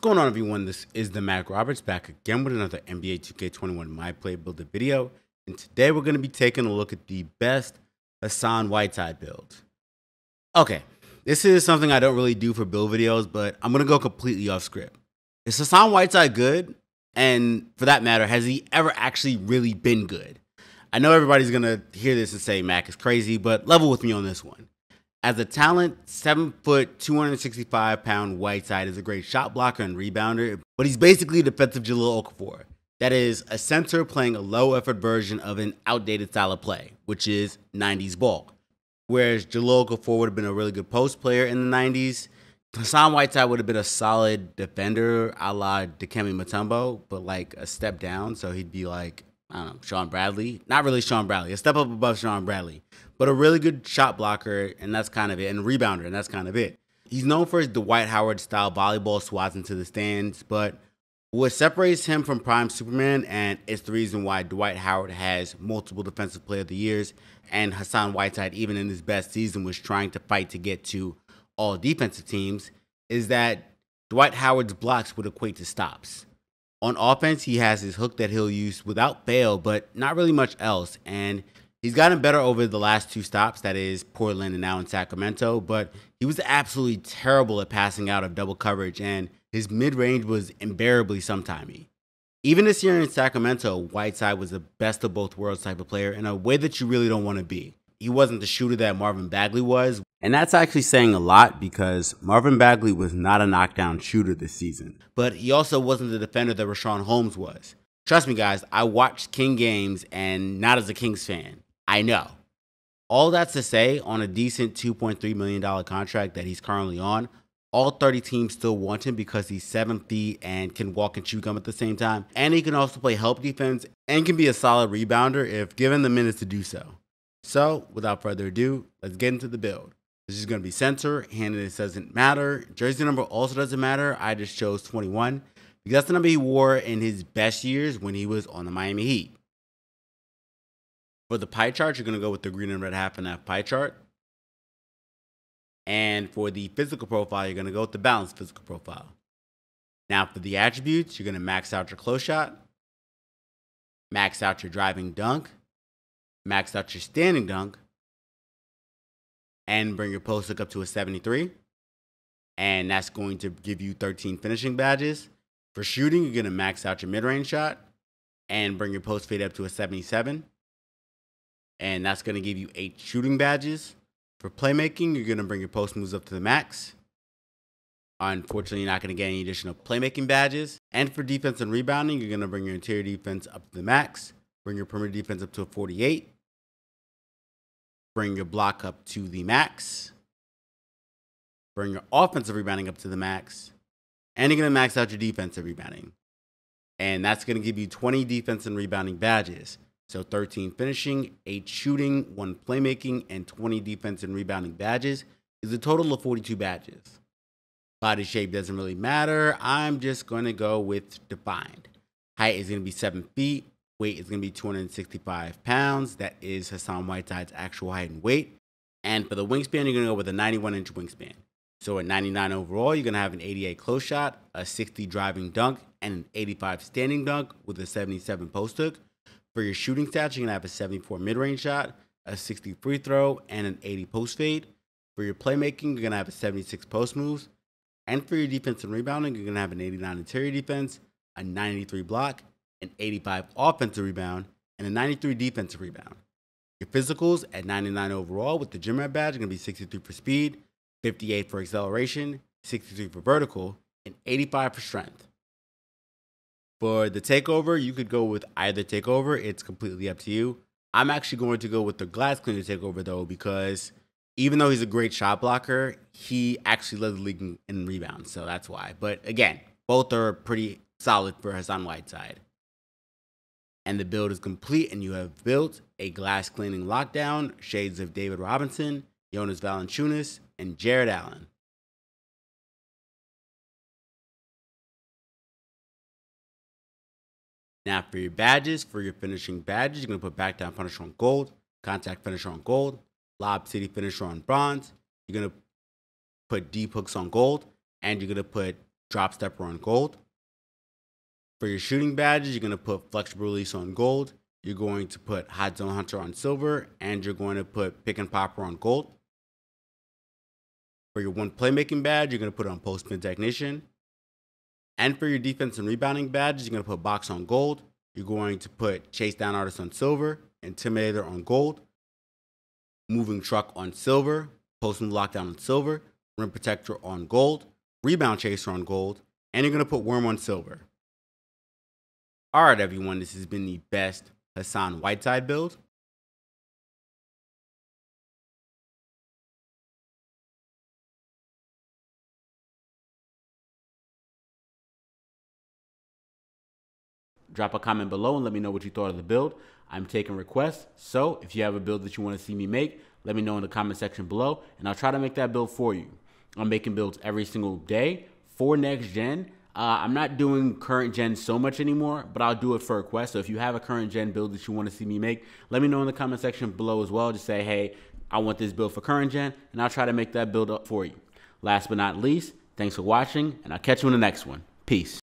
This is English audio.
What's going on, everyone? This is the Mack Roberts back again with another NBA 2K21 MyPlayer builder video. And today we're going to be taking a look at the best Hassan Whiteside build. Okay, this is something I don't really do for build videos, but I'm going to go completely off script. Is Hassan Whiteside good? And for that matter, has he ever actually really been good? I know everybody's going to hear this and say Mack is crazy, but level with me on this one. As a talent, seven foot, 265 pound Whiteside is a great shot blocker and rebounder, but he's basically defensive Jahlil Okafor. That is a center playing a low effort version of an outdated style of play, which is 90s ball. Whereas Jahlil Okafor would have been a really good post player in the 90s, Hassan Whiteside would have been a solid defender a la Dikembe Mutombo, but like a step down. So he'd be like, I don't know, Shawn Bradley. Not really Shawn Bradley, a step up above Shawn Bradley but a really good shot blocker, and that's kind of it, and rebounder, and that's kind of it. He's known for his Dwight Howard style volleyball swats into the stands, but what separates him from prime Superman, and it's the reason why Dwight Howard has multiple Defensive Player of the Years, and Hassan Whiteside, even in his best season, was trying to fight to get to all defensive teams, is that Dwight Howard's blocks would equate to stops. On offense, he has his hook that he'll use without fail, but not really much else. And He's gotten better over the last two stops, that is Portland and now in Sacramento, but he was absolutely terrible at passing out of double coverage, and his mid range was invariably sometimey. Even this year in Sacramento, Whiteside was the best of both worlds type of player in a way that you really don't want to be. He wasn't the shooter that Marvin Bagley was, and that's actually saying a lot because Marvin Bagley was not a knockdown shooter this season. But he also wasn't the defender that Richaun Holmes was. Trust me, guys, I watched King games and not as a Kings fan. I know. All that's to say, on a decent $2.3 million contract that he's currently on, all 30 teams still want him because he's seven feet and can walk and chew gum at the same time. And he can also play help defense and can be a solid rebounder if given the minutes to do so. So, without further ado, let's get into the build. This is going to be center. Handedness doesn't matter. Jersey number also doesn't matter. I just chose 21 because that's the number he wore in his best years when he was on the Miami Heat. For the pie chart, you're going to go with the green and red half and half pie chart. And for the physical profile, you're going to go with the balanced physical profile. Now, for the attributes, you're going to max out your close shot, max out your driving dunk, max out your standing dunk, and bring your post hook up to a 73. And that's going to give you 13 finishing badges. For shooting, you're going to max out your mid range shot and bring your post fade up to a 77 and that's going to give you eight shooting badges. For playmaking, you're going to bring your post moves up to the max. Unfortunately, you're not going to get any additional playmaking badges. And for defense and rebounding, you're going to bring your interior defense up to the max, bring your perimeter defense up to a 48, bring your block up to the max, bring your offensive rebounding up to the max, and you're going to max out your defensive rebounding. And that's going to give you 20 defense and rebounding badges. So 13 finishing, 8 shooting, 1 playmaking, and 20 defense and rebounding badges is a total of 42 badges. Body shape doesn't really matter. I'm just going to go with defined. Height is going to be 7 feet. Weight is going to be 265 pounds. That is Hassan Whiteside's actual height and weight. And for the wingspan, you're going to go with a 91 inch wingspan. So at 99 overall, you're going to have an 88 close shot, a 60 driving dunk, and an 85 standing dunk with a 77 post hook. For your shooting stats, you're going to have a 74 mid range shot, a 60 free throw, and an 80 post fade. For your playmaking, you're going to have a 76 post moves. And for your defense and rebounding, you're going to have an 89 interior defense, a 93 block, an 85 offensive rebound, and a 93 defensive rebound. Your physicals at 99 overall with the gym rat badge are going to be 63 for speed, 58 for acceleration, 63 for vertical, and 85 for strength. For the takeover, you could go with either takeover. It's completely up to you. I'm actually going to go with the glass cleaner takeover though, because even though he's a great shot blocker, he actually led the league in, rebounds. So that's why. But again, both are pretty solid for Hassan Whiteside. And the build is complete, and you have built a glass cleaning lockdown, shades of David Robinson, Jonas Valanciunas, and Jarrett Allen. Now for your badges, for your finishing badges, you're gonna put back down finisher on gold, contact finisher on gold, lob city finisher on bronze. You're gonna put deep hooks on gold, and you're gonna put drop stepper on gold. For your shooting badges, you're going to put flexible release on gold. You're going to put hot zone hunter on silver, and you're going to put pick and popper on gold. For your one playmaking badge, you're going to put on post spin technician. And for your defense and rebounding badges, you're going to put box on gold. You're going to put chase down artist on silver, intimidator on gold, moving truck on silver, post move lockdown on silver, rim protector on gold, rebound chaser on gold, and you're going to put worm on silver. All right, everyone, this has been the best Hassan Whiteside build. Drop a comment below and let me know what you thought of the build. I'm taking requests, so if you have a build that you want to see me make, let me know in the comment section below, and I'll try to make that build for you. I'm making builds every single day for next gen uh, I'm not doing current gen so much anymore, but I'll do it for a request. So if you have a current gen build that you want to see me make, let me know in the comment section below as well. Just say, hey, I want this build for current gen, and I'll try to make that build up for you. Last but not least, thanks for watching, and I'll catch you in the next one. Peace.